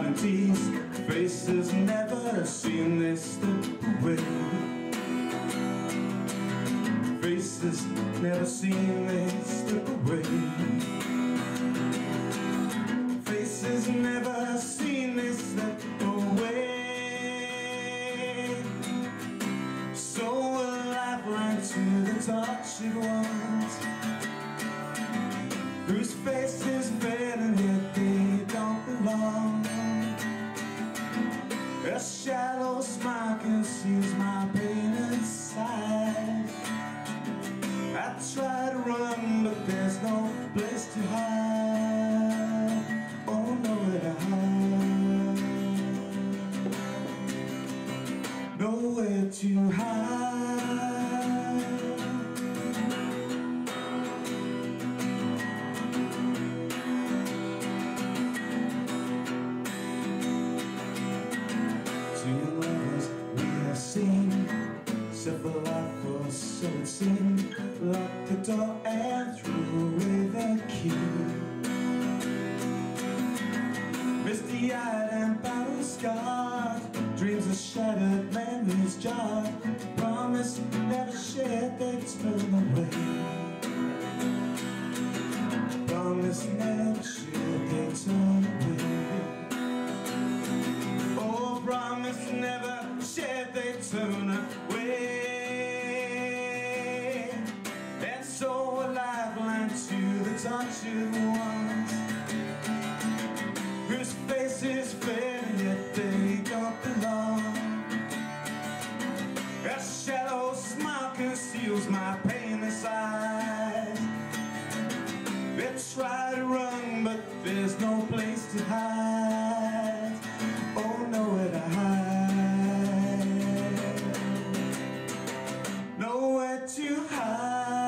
realities Faces never seen this way Faces never seen this way Faces never seen this way So alive right to the touch it was. Whose face A shallow smile conceals my pain inside I try to run, but there's no place to hide. Oh, nowhere to hide. Nowhere to hide. Door and threw away the key. Misty-eyed and battle scarred Dreams are shattered, memories jarred. Promise never shared, they turn away Promise never shared, they turn away Oh, promise never shared, they turn away inside. They try to run but there's no place to hide. Oh, nowhere to hide. Nowhere to hide.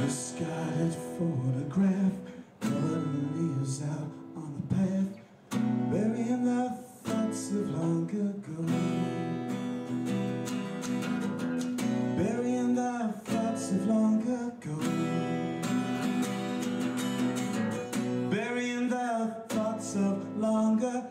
Discarded photograph Colored thoughts of long ago. Burying the thoughts of long ago. Burying the thoughts of long ago